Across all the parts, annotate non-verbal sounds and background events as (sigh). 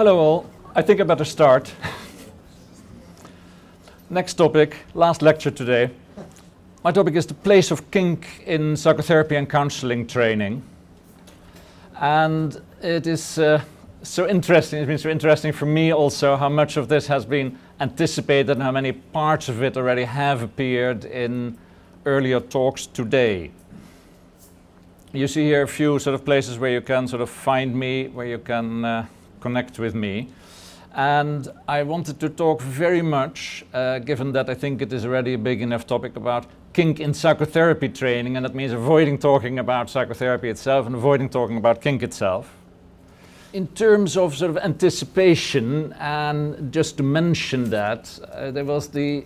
Hello all. I think I better start. Next topic, last lecture today. My topic is the place of kink in psychotherapy and counseling training. And it is uh, so interesting, it's been so interesting for me also how much of this has been anticipated and how many parts of it already have appeared in earlier talks today. You see here a few sort of places where you can sort of find me, where you can uh, connect with me. And I wanted to talk very much, uh, given that I think it is already a big enough topic about kink in psychotherapy training, and that means avoiding talking about psychotherapy itself and avoiding talking about kink itself. In terms of sort of anticipation, and just to mention that, uh, there was the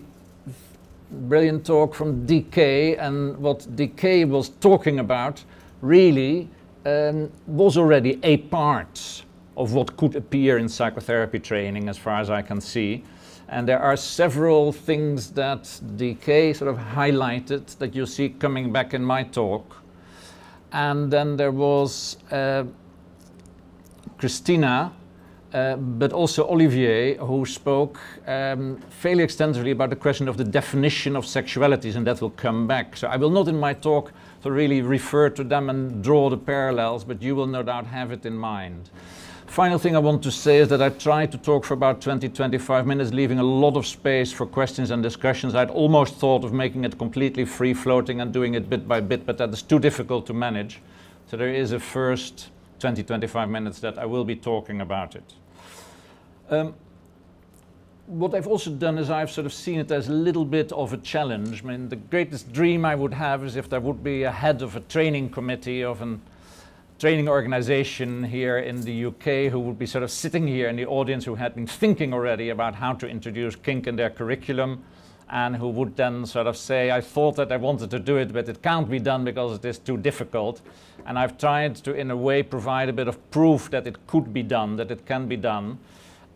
brilliant talk from DK, and what DK was talking about really um, was already a part of what could appear in psychotherapy training as far as I can see. And there are several things that DK sort of highlighted that you see coming back in my talk. And then there was uh, Christina, uh, but also Olivier, who spoke um, fairly extensively about the question of the definition of sexualities, and that will come back. So I will not in my talk to really refer to them and draw the parallels, but you will no doubt have it in mind. Final thing I want to say is that I tried to talk for about 20, 25 minutes, leaving a lot of space for questions and discussions. I'd almost thought of making it completely free floating and doing it bit by bit, but that is too difficult to manage. So there is a first 20, 25 minutes that I will be talking about it. Um, what I've also done is I've sort of seen it as a little bit of a challenge. I mean, the greatest dream I would have is if there would be a head of a training committee of an training organization here in the UK who would be sort of sitting here in the audience who had been thinking already about how to introduce kink in their curriculum and who would then sort of say, I thought that I wanted to do it, but it can't be done because it is too difficult. And I've tried to, in a way, provide a bit of proof that it could be done, that it can be done.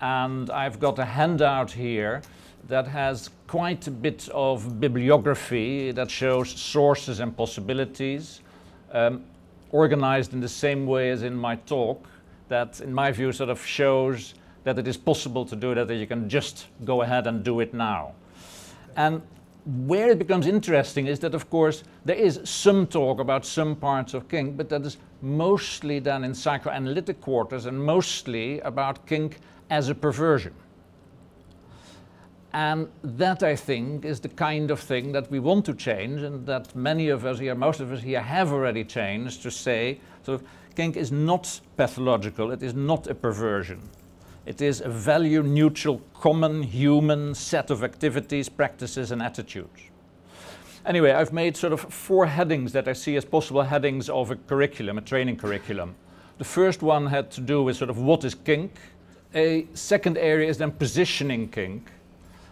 And I've got a handout here that has quite a bit of bibliography that shows sources and possibilities. Um, organized in the same way as in my talk that in my view sort of shows that it is possible to do that, that you can just go ahead and do it now. And where it becomes interesting is that of course there is some talk about some parts of kink, but that is mostly done in psychoanalytic quarters and mostly about kink as a perversion. And that, I think, is the kind of thing that we want to change, and that many of us here, most of us here, have already changed to say sort of kink is not pathological, it is not a perversion. It is a value neutral, common human set of activities, practices, and attitudes. Anyway, I've made sort of four headings that I see as possible headings of a curriculum, a training curriculum. The first one had to do with sort of what is kink. A second area is then positioning kink.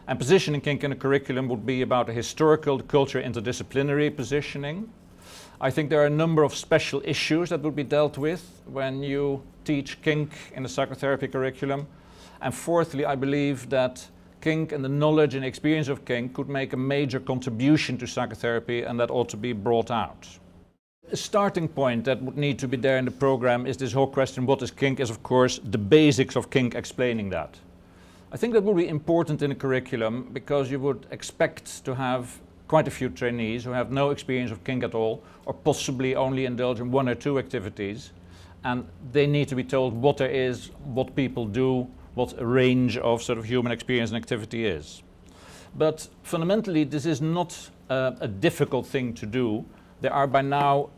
And positioning kink in a curriculum would be about a historical, culture, interdisciplinary positioning. I think there are a number of special issues that would be dealt with when you teach kink in a psychotherapy curriculum. And fourthly, I believe that kink and the knowledge and experience of kink could make a major contribution to psychotherapy and that ought to be brought out. A starting point that would need to be there in the program is this whole question, what is kink, is of course the basics of kink explaining that. I think that would be important in a curriculum because you would expect to have quite a few trainees who have no experience of kink at all or possibly only indulge in one or two activities and they need to be told what there is, what people do, what a range of sort of human experience and activity is. But fundamentally this is not uh, a difficult thing to do. There are by now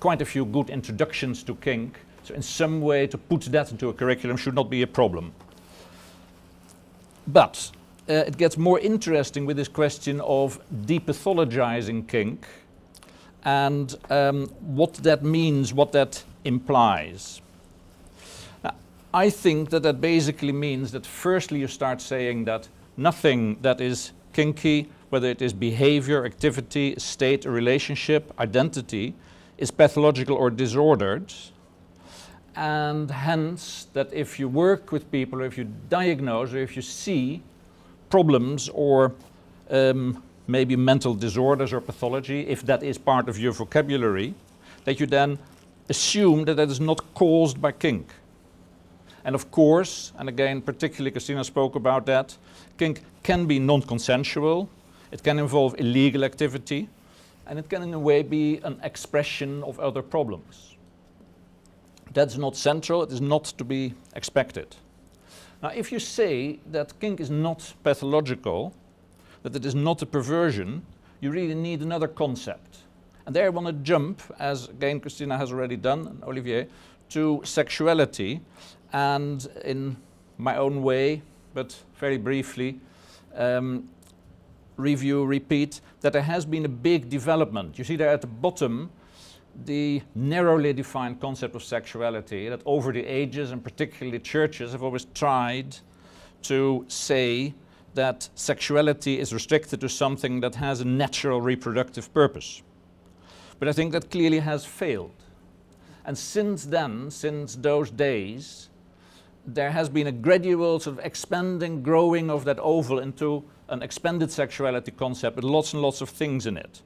quite a few good introductions to kink so in some way to put that into a curriculum should not be a problem. But uh, it gets more interesting with this question of depathologizing kink and um, what that means, what that implies. I think that that basically means that firstly you start saying that nothing that is kinky, whether it is behavior, activity, state, relationship, identity, is pathological or disordered and hence that if you work with people if you diagnose or if you see problems or um, maybe mental disorders or pathology, if that is part of your vocabulary, that you then assume that that is not caused by kink. And of course, and again, particularly Christina spoke about that, kink can be non-consensual, it can involve illegal activity, and it can in a way be an expression of other problems. That's not central, it is not to be expected. Now, if you say that kink is not pathological, that it is not a perversion, you really need another concept. And there I want to jump, as again Christina has already done, and Olivier, to sexuality, and in my own way, but very briefly, um, review, repeat, that there has been a big development. You see there at the bottom, the narrowly defined concept of sexuality that over the ages and particularly churches have always tried to say that sexuality is restricted to something that has a natural reproductive purpose. But I think that clearly has failed. And since then, since those days, there has been a gradual sort of expanding, growing of that oval into an expanded sexuality concept with lots and lots of things in it.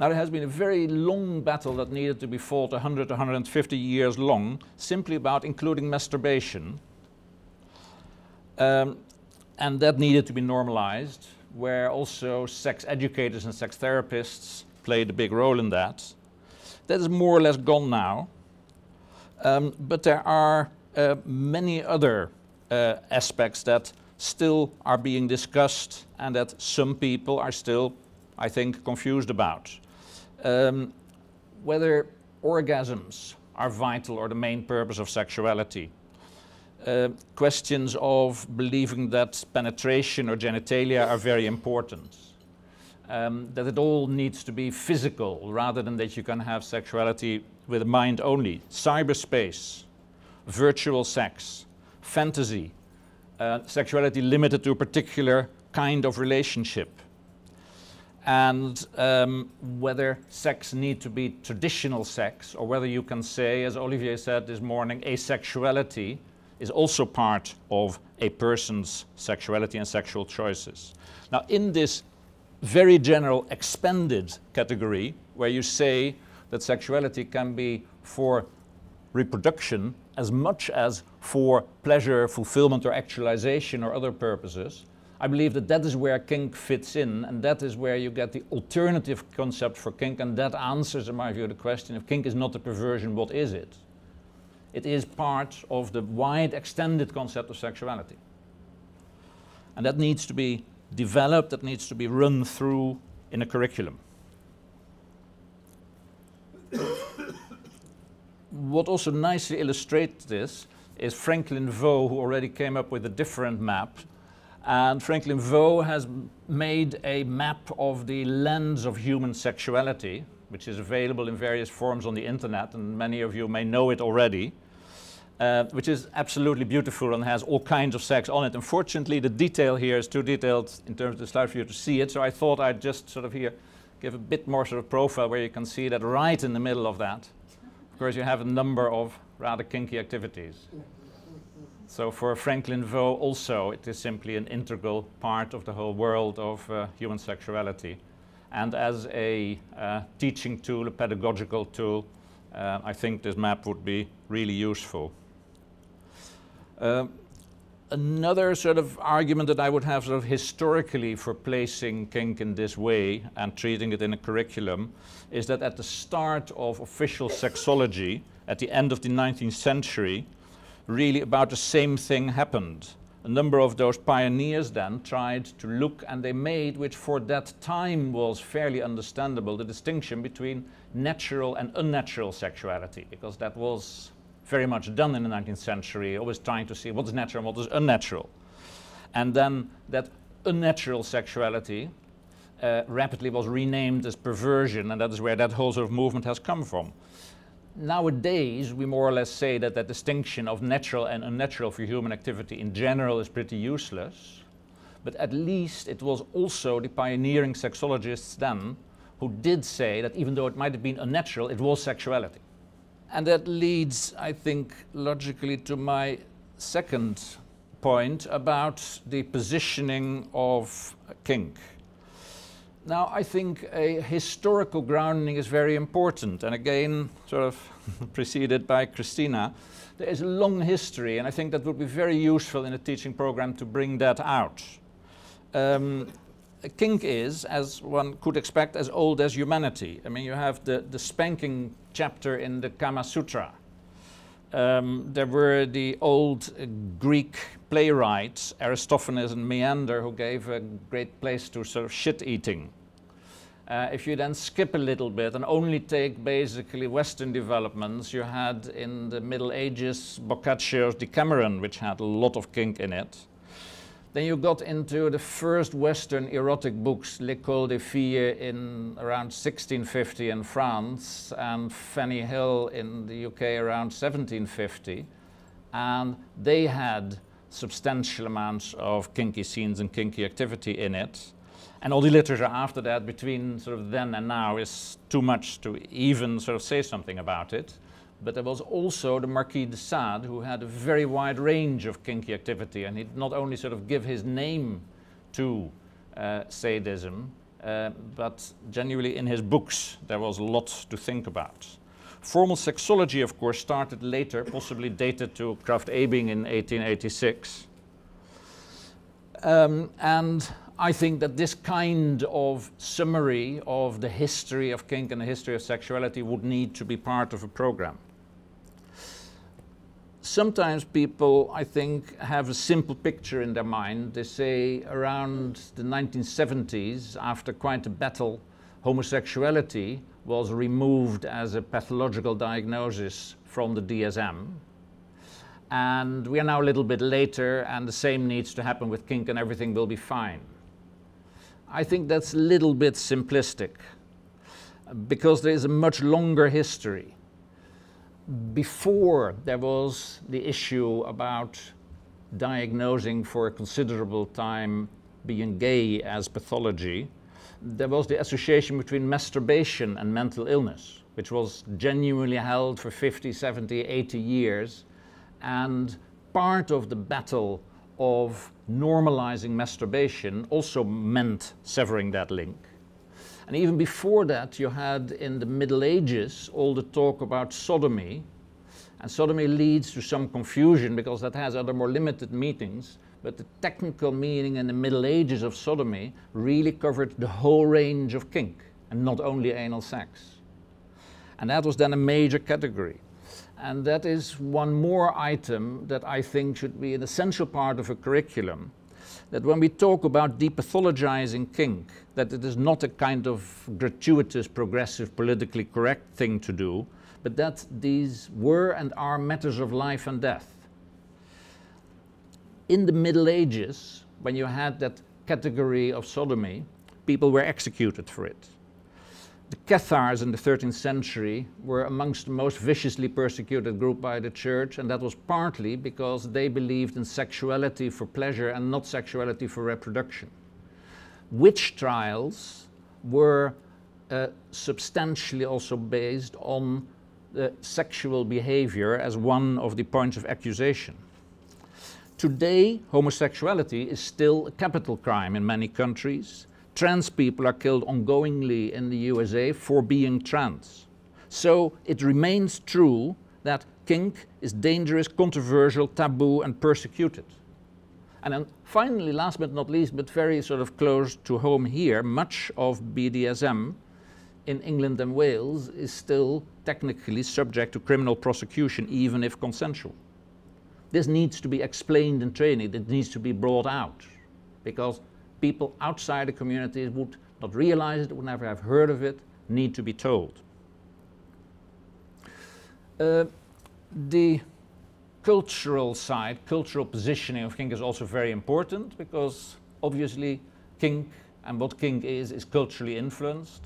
Now, there has been a very long battle that needed to be fought 100 to 150 years long, simply about including masturbation. Um, and that needed to be normalized, where also sex educators and sex therapists played a big role in that. That is more or less gone now. Um, but there are uh, many other uh, aspects that still are being discussed and that some people are still, I think, confused about. Um, whether orgasms are vital or the main purpose of sexuality. Uh, questions of believing that penetration or genitalia are very important. Um, that it all needs to be physical rather than that you can have sexuality with a mind only. Cyberspace, virtual sex, fantasy, uh, sexuality limited to a particular kind of relationship, and um, whether sex need to be traditional sex or whether you can say, as Olivier said this morning, asexuality is also part of a person's sexuality and sexual choices. Now, in this very general expanded category, where you say that sexuality can be for reproduction as much as for pleasure, fulfillment, or actualization or other purposes. I believe that that is where kink fits in, and that is where you get the alternative concept for kink, and that answers, in my view, the question if kink is not a perversion, what is it? It is part of the wide extended concept of sexuality. And that needs to be developed, that needs to be run through in a curriculum. what also nicely illustrates this is Franklin Veaux, who already came up with a different map. And Franklin Veaux has made a map of the lens of human sexuality, which is available in various forms on the internet, and many of you may know it already, uh, which is absolutely beautiful and has all kinds of sex on it. Unfortunately, the detail here is too detailed in terms of the slide for you to see it, so I thought I'd just sort of here give a bit more sort of profile where you can see that right in the middle of that Of course, you have a number of rather kinky activities. So for Franklin Veaux also, it is simply an integral part of the whole world of uh, human sexuality. And as a uh, teaching tool, a pedagogical tool, uh, I think this map would be really useful. Uh, another sort of argument that I would have sort of historically for placing kink in this way and treating it in a curriculum is that at the start of official sexology, at the end of the 19th century, really about the same thing happened. A number of those pioneers then tried to look and they made, which for that time was fairly understandable, the distinction between natural and unnatural sexuality, because that was very much done in the 19th century, always trying to see what is natural and what is unnatural. And then that unnatural sexuality uh, rapidly was renamed as perversion, and that is where that whole sort of movement has come from. Nowadays, we more or less say that that distinction of natural and unnatural for human activity in general is pretty useless, but at least it was also the pioneering sexologists then who did say that even though it might have been unnatural, it was sexuality. And that leads, I think, logically to my second point about the positioning of kink. Now, I think a historical grounding is very important, and again, sort of (laughs) preceded by Christina. There is a long history, and I think that would be very useful in a teaching program to bring that out. Um, kink is, as one could expect, as old as humanity. I mean, you have the, the spanking chapter in the Kama Sutra. Um, there were the old Greek playwrights, Aristophanes and Menander, who gave a great place to sort of shit eating. Uh, if you then skip a little bit and only take basically Western developments, you had in the Middle Ages Boccaccio's Decameron, which had a lot of kink in it. Then you got into the first Western erotic books, L'École des Filles in around 1650 in France, and Fanny Hill in the UK around 1750. And they had substantial amounts of kinky scenes and kinky activity in it. And all the literature after that, between sort of then and now, is too much to even sort of say something about it. But there was also the Marquis de Sade, who had a very wide range of kinky activity, and he'd not only sort of give his name to uh, sadism, uh, but genuinely in his books there was a lot to think about. Formal sexology, of course, started later, possibly dated to Krafft Ebing in 1886. Um, and I think that this kind of summary of the history of kink and the history of sexuality would need to be part of a program sometimes people, I think, have a simple picture in their mind. They say around the 1970s, after quite a battle, homosexuality was removed as a pathological diagnosis from the DSM. And we are now a little bit later, and the same needs to happen with kink, and everything will be fine. I think that's a little bit simplistic because there is a much longer history before there was the issue about diagnosing for a considerable time being gay as pathology, there was the association between masturbation and mental illness, which was genuinely held for 50, 70, 80 years. And part of the battle of normalizing masturbation also meant severing that link. And even before that, you had in the Middle Ages all the talk about sodomy. And sodomy leads to some confusion because that has other more limited meanings. But the technical meaning in the Middle Ages of sodomy really covered the whole range of kink and not only anal sex. And that was then a major category. And that is one more item that I think should be an essential part of a curriculum that when we talk about depathologizing kink, that it is not a kind of gratuitous, progressive, politically correct thing to do, but that these were and are matters of life and death. In the Middle Ages, when you had that category of sodomy, people were executed for it. The Cathars in the 13th century were amongst the most viciously persecuted group by the church, and that was partly because they believed in sexuality for pleasure and not sexuality for reproduction. Witch trials were uh, substantially also based on the sexual behavior as one of the points of accusation. Today, homosexuality is still a capital crime in many countries, trans people are killed ongoingly in the USA for being trans. So it remains true that kink is dangerous, controversial, taboo, and persecuted. And then finally, last but not least, but very sort of close to home here, much of BDSM in England and Wales is still technically subject to criminal prosecution, even if consensual. This needs to be explained in training, it needs to be brought out, because people outside the community would not realize it, would never have heard of it, need to be told. Uh, the cultural side, cultural positioning of kink is also very important because obviously kink and what kink is is culturally influenced.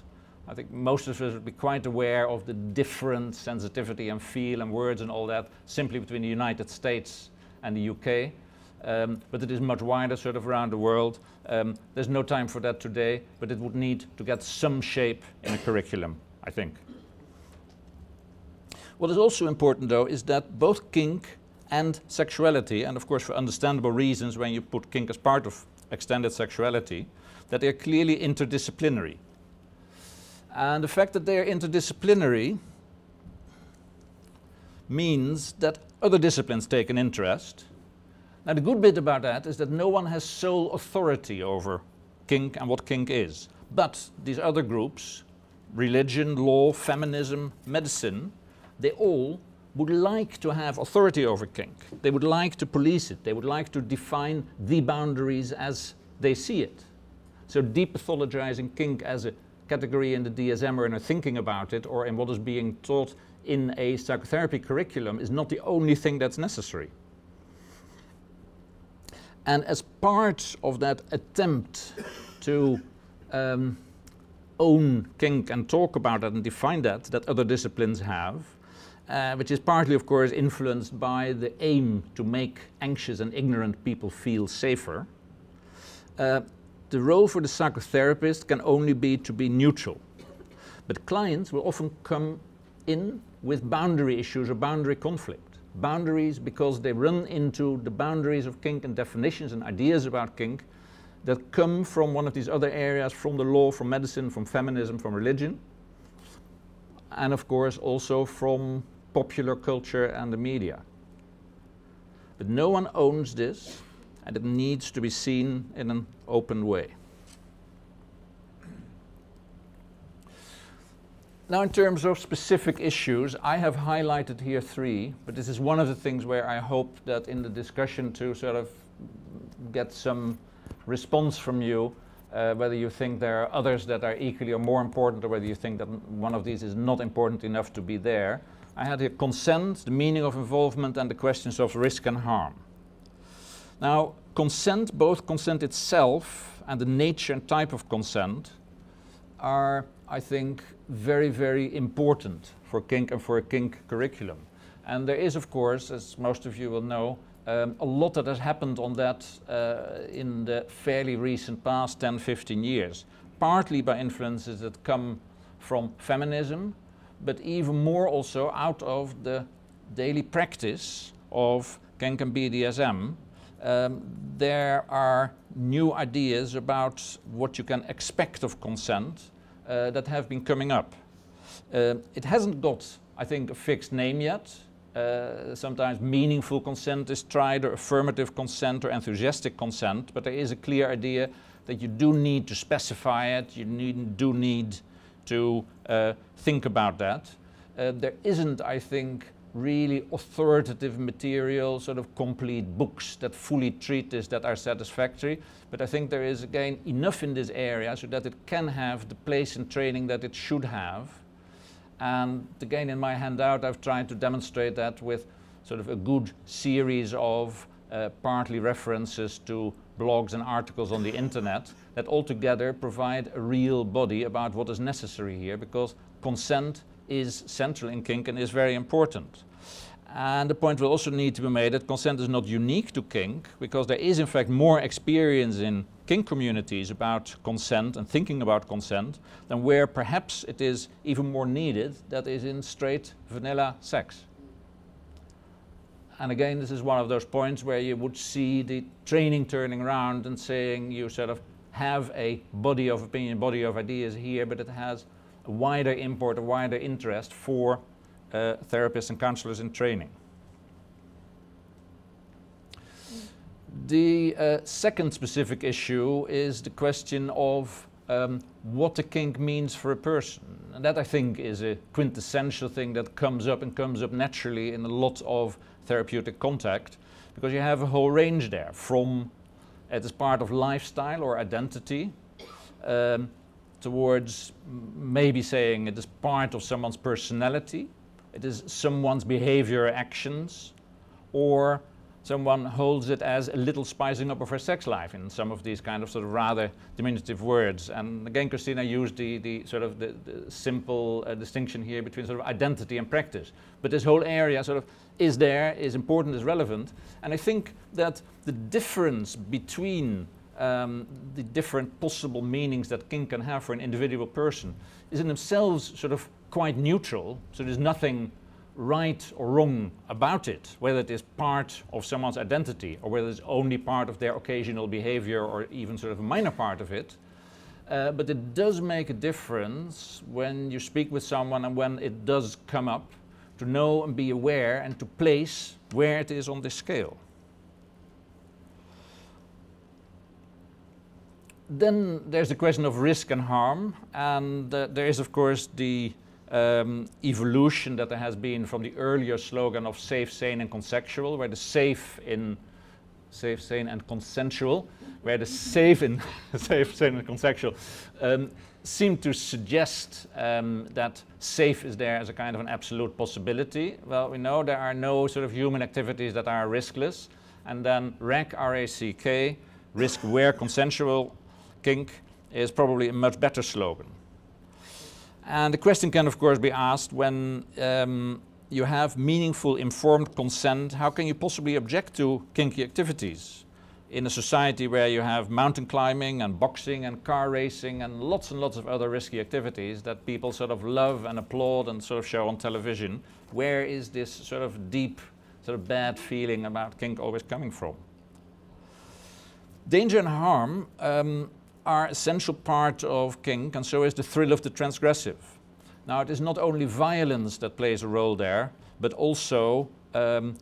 I think most of us would be quite aware of the different sensitivity and feel and words and all that simply between the United States and the UK um, but it is much wider sort of around the world. Um, there's no time for that today, but it would need to get some shape in a curriculum, I think. What is also important though is that both kink and sexuality, and of course for understandable reasons when you put kink as part of extended sexuality, that they're clearly interdisciplinary. And the fact that they're interdisciplinary means that other disciplines take an interest. Now, the good bit about that is that no one has sole authority over kink and what kink is. But these other groups, religion, law, feminism, medicine, they all would like to have authority over kink. They would like to police it. They would like to define the boundaries as they see it. So depathologizing kink as a category in the DSM or in a thinking about it or in what is being taught in a psychotherapy curriculum is not the only thing that's necessary. And as part of that attempt to um, own kink and talk about it and define that, that other disciplines have, uh, which is partly, of course, influenced by the aim to make anxious and ignorant people feel safer, uh, the role for the psychotherapist can only be to be neutral. But clients will often come in with boundary issues or boundary conflict. Boundaries because they run into the boundaries of kink and definitions and ideas about kink that come from one of these other areas, from the law, from medicine, from feminism, from religion, and of course also from popular culture and the media. But no one owns this, and it needs to be seen in an open way. Now, in terms of specific issues, I have highlighted here three, but this is one of the things where I hope that in the discussion to sort of get some response from you, uh, whether you think there are others that are equally or more important, or whether you think that one of these is not important enough to be there. I had here consent, the meaning of involvement, and the questions of risk and harm. Now, consent, both consent itself and the nature and type of consent, are, I think, very, very important for kink and for a kink curriculum. And there is, of course, as most of you will know, um, a lot that has happened on that uh, in the fairly recent past 10, 15 years, partly by influences that come from feminism, but even more also out of the daily practice of kink and BDSM. Um, there are new ideas about what you can expect of consent uh, that have been coming up. Uh, it hasn't got, I think, a fixed name yet. Uh, sometimes meaningful consent is tried, or affirmative consent, or enthusiastic consent, but there is a clear idea that you do need to specify it, you need, do need to uh, think about that. Uh, there isn't, I think, really authoritative material, sort of complete books that fully treat this that are satisfactory. But I think there is, again, enough in this area so that it can have the place in training that it should have. And again, in my handout, I've tried to demonstrate that with sort of a good series of uh, partly references to blogs and articles on the internet that altogether provide a real body about what is necessary here because consent is central in kink and is very important. And the point will also need to be made that consent is not unique to kink because there is in fact more experience in kink communities about consent and thinking about consent than where perhaps it is even more needed that is in straight vanilla sex. And again, this is one of those points where you would see the training turning around and saying you sort of have a body of opinion, body of ideas here, but it has wider import, a wider interest for uh, therapists and counselors in training. The uh, second specific issue is the question of um, what a kink means for a person. And that I think is a quintessential thing that comes up and comes up naturally in a lot of therapeutic contact because you have a whole range there from it is part of lifestyle or identity um, towards maybe saying it is part of someone's personality, it is someone's behavior, actions, or someone holds it as a little spicing up of her sex life in some of these kind of sort of rather diminutive words. And again, Christina used the, the sort of the, the simple uh, distinction here between sort of identity and practice. But this whole area sort of is there, is important, is relevant. And I think that the difference between um, the different possible meanings that kink can have for an individual person is in themselves sort of quite neutral. So there's nothing right or wrong about it, whether it is part of someone's identity or whether it's only part of their occasional behavior or even sort of a minor part of it. Uh, but it does make a difference when you speak with someone and when it does come up to know and be aware and to place where it is on this scale. Then there's the question of risk and harm, and uh, there is, of course, the um, evolution that there has been from the earlier slogan of safe, sane, and consensual, where the safe in safe, sane, and consensual, where the safe in (laughs) safe, sane, and consensual um, seem to suggest um, that safe is there as a kind of an absolute possibility. Well, we know there are no sort of human activities that are riskless, and then RACK, R-A-C-K, risk aware consensual, kink, is probably a much better slogan. And the question can, of course, be asked when um, you have meaningful, informed consent, how can you possibly object to kinky activities? In a society where you have mountain climbing and boxing and car racing and lots and lots of other risky activities that people sort of love and applaud and sort of show on television, where is this sort of deep, sort of bad feeling about kink always coming from? Danger and harm um, are essential part of kink and so is the thrill of the transgressive. Now it is not only violence that plays a role there, but also um,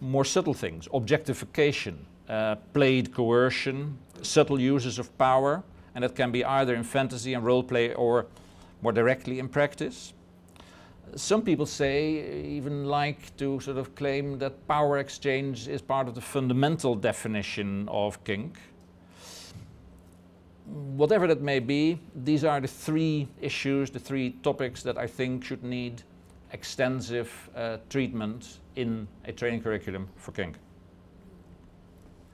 more subtle things, objectification, uh, played coercion, subtle uses of power, and that can be either in fantasy and role play or more directly in practice. Some people say, even like to sort of claim that power exchange is part of the fundamental definition of kink whatever that may be, these are the three issues, the three topics that I think should need extensive uh, treatment in a training curriculum for kink.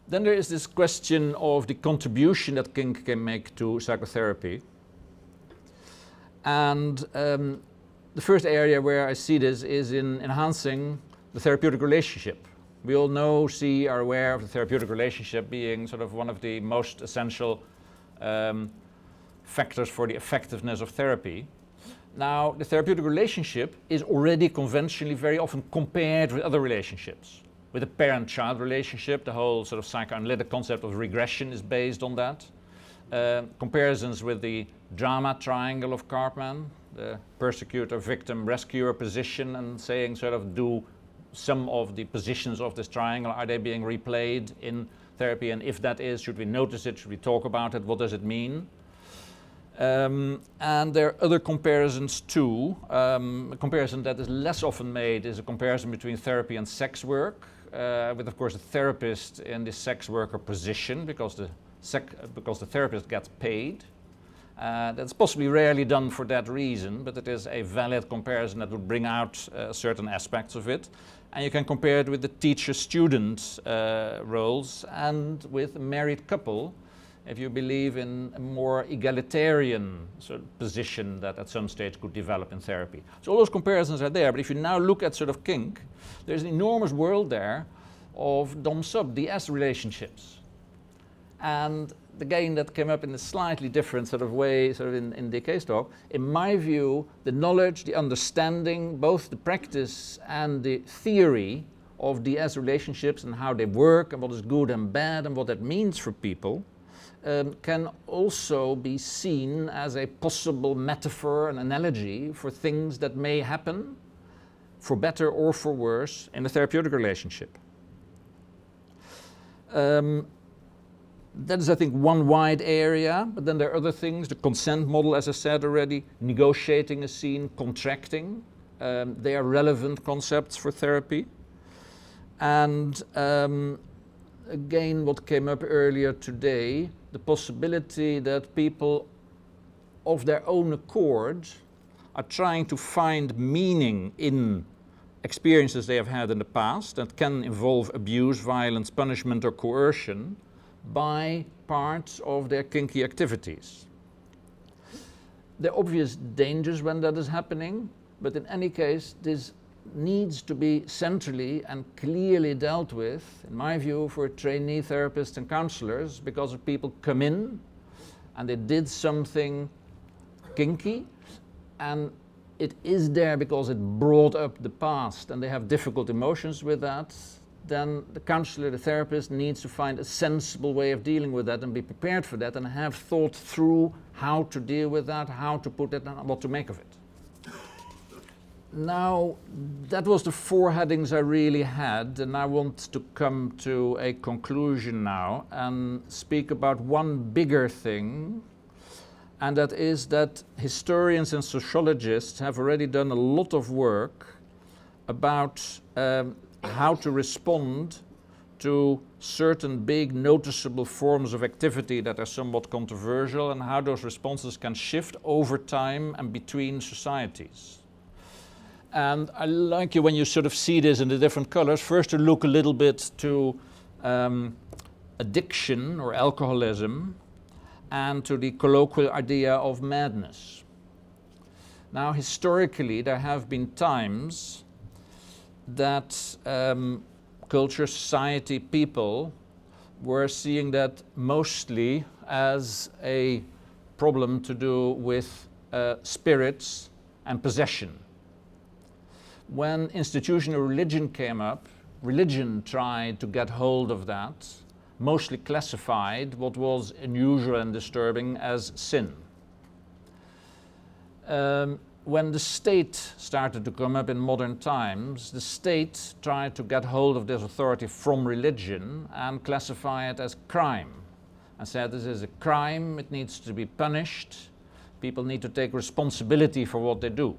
Then there is this question of the contribution that kink can make to psychotherapy. And um, the first area where I see this is in enhancing the therapeutic relationship. We all know, see, are aware of the therapeutic relationship being sort of one of the most essential um, factors for the effectiveness of therapy. Now, the therapeutic relationship is already conventionally very often compared with other relationships. With a parent-child relationship, the whole sort of psychoanalytic concept of regression is based on that. Uh, comparisons with the drama triangle of Karpman, the persecutor, victim, rescuer position, and saying sort of do some of the positions of this triangle, are they being replayed in therapy, and if that is, should we notice it, should we talk about it, what does it mean? Um, and there are other comparisons too. Um, a comparison that is less often made is a comparison between therapy and sex work, uh, with of course a therapist in the sex worker position because the, because the therapist gets paid. Uh, that's possibly rarely done for that reason, but it is a valid comparison that would bring out uh, certain aspects of it. And you can compare it with the teacher-student uh, roles and with a married couple if you believe in a more egalitarian sort of position that at some stage could develop in therapy. So all those comparisons are there, but if you now look at sort of kink, there's an enormous world there of dom-sub, DS relationships. And again, that came up in a slightly different sort of way, sort of in, in the case talk. In my view, the knowledge, the understanding, both the practice and the theory of DS relationships and how they work and what is good and bad and what that means for people um, can also be seen as a possible metaphor and analogy for things that may happen for better or for worse in a therapeutic relationship. Um, that is, I think, one wide area, but then there are other things. The consent model, as I said already, negotiating a scene, contracting. Um, they are relevant concepts for therapy. And um, again, what came up earlier today, the possibility that people of their own accord are trying to find meaning in experiences they have had in the past that can involve abuse, violence, punishment, or coercion by parts of their kinky activities. There are obvious dangers when that is happening, but in any case, this needs to be centrally and clearly dealt with, in my view, for trainee therapists and counselors, because if people come in and they did something kinky, and it is there because it brought up the past and they have difficult emotions with that, then the counselor, the therapist needs to find a sensible way of dealing with that and be prepared for that and have thought through how to deal with that, how to put it, and what to make of it. Now, that was the four headings I really had, and I want to come to a conclusion now and speak about one bigger thing, and that is that historians and sociologists have already done a lot of work about um, how to respond to certain big noticeable forms of activity that are somewhat controversial and how those responses can shift over time and between societies. And I like you when you sort of see this in the different colors, first to look a little bit to um, addiction or alcoholism and to the colloquial idea of madness. Now, historically, there have been times that um, culture, society, people were seeing that mostly as a problem to do with uh, spirits and possession. When institutional religion came up, religion tried to get hold of that, mostly classified what was unusual and disturbing as sin. Um, when the state started to come up in modern times, the state tried to get hold of this authority from religion and classify it as crime. And said this is a crime, it needs to be punished, people need to take responsibility for what they do.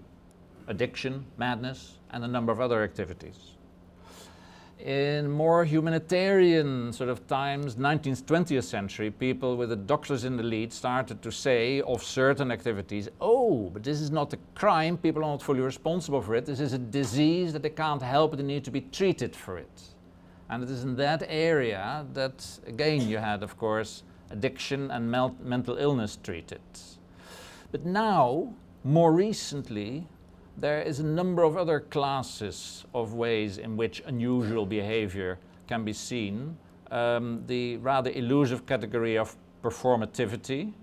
Addiction, madness, and a number of other activities in more humanitarian sort of times, 19th, 20th century, people with the doctors in the lead started to say of certain activities, oh, but this is not a crime, people are not fully responsible for it, this is a disease that they can't help, they need to be treated for it. And it is in that area that, again, you had, of course, addiction and mental illness treated. But now, more recently, there is a number of other classes of ways in which unusual behavior can be seen. Um, the rather elusive category of performativity,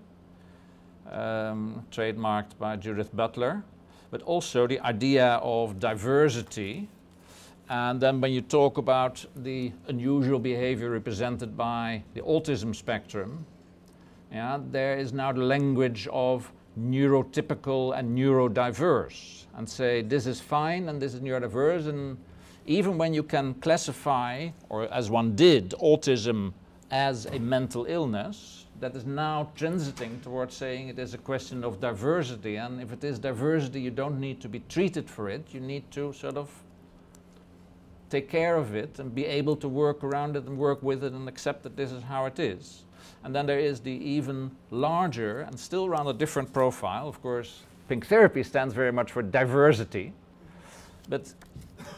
um, trademarked by Judith Butler, but also the idea of diversity. And then when you talk about the unusual behavior represented by the autism spectrum, yeah, there is now the language of neurotypical and neurodiverse and say this is fine and this is neurodiverse and even when you can classify, or as one did, autism as a mental illness, that is now transiting towards saying it is a question of diversity. And if it is diversity, you don't need to be treated for it. You need to sort of take care of it and be able to work around it and work with it and accept that this is how it is. And then there is the even larger and still rather different profile. Of course, pink therapy stands very much for diversity. But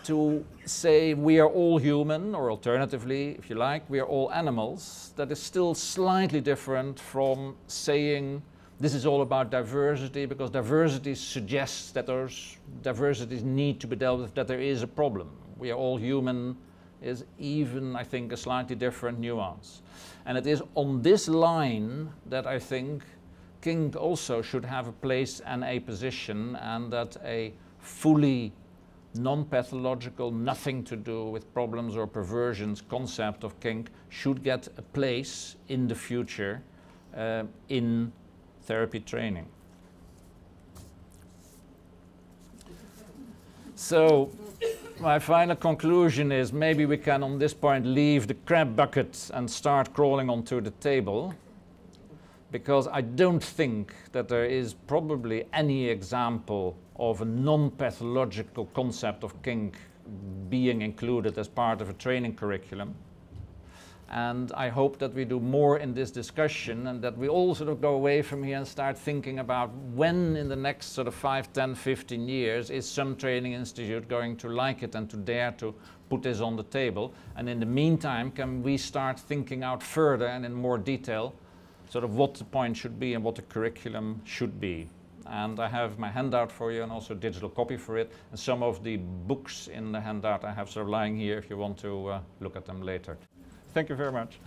to say we are all human, or alternatively, if you like, we are all animals, that is still slightly different from saying this is all about diversity, because diversity suggests that those diversities need to be dealt with, that there is a problem. We are all human is even, I think, a slightly different nuance. And it is on this line that I think kink also should have a place and a position, and that a fully non-pathological, nothing to do with problems or perversions concept of kink should get a place in the future uh, in therapy training. So my final conclusion is maybe we can on this point leave the crab bucket and start crawling onto the table because I don't think that there is probably any example of a non-pathological concept of kink being included as part of a training curriculum. And I hope that we do more in this discussion and that we all sort of go away from here and start thinking about when in the next sort of 5, 10, 15 years is some training institute going to like it and to dare to put this on the table. And in the meantime, can we start thinking out further and in more detail sort of what the point should be and what the curriculum should be. And I have my handout for you and also digital copy for it. And some of the books in the handout I have sort of lying here if you want to uh, look at them later. Thank you very much.